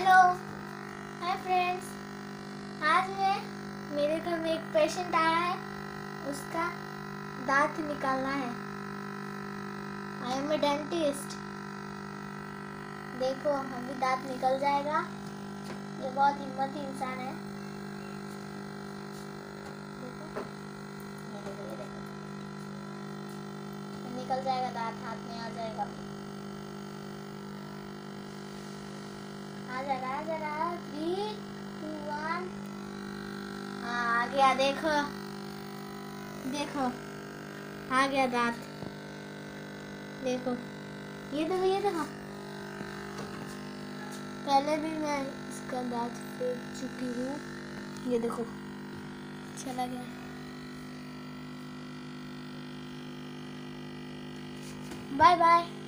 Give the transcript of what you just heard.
Hello hi friends आज मैं, मेरे घर में एक पेशेंट आया है। उसका दांत निकालना है। आई एम ए डेंटिस्ट देखो अभी दांत निकल जाएगा। ये बहुत हिम्मती इंसान है। देखो। देखो। निकल जाएगा दांत, हाथ में आ जाएगा। गया, देखो। देखो, आ गया दांत। देखो, ये देखो ये देखो। पहले भी मैं इसका दांत फेंक चुकी हूँ। ये देखो, चला गया। Bye bye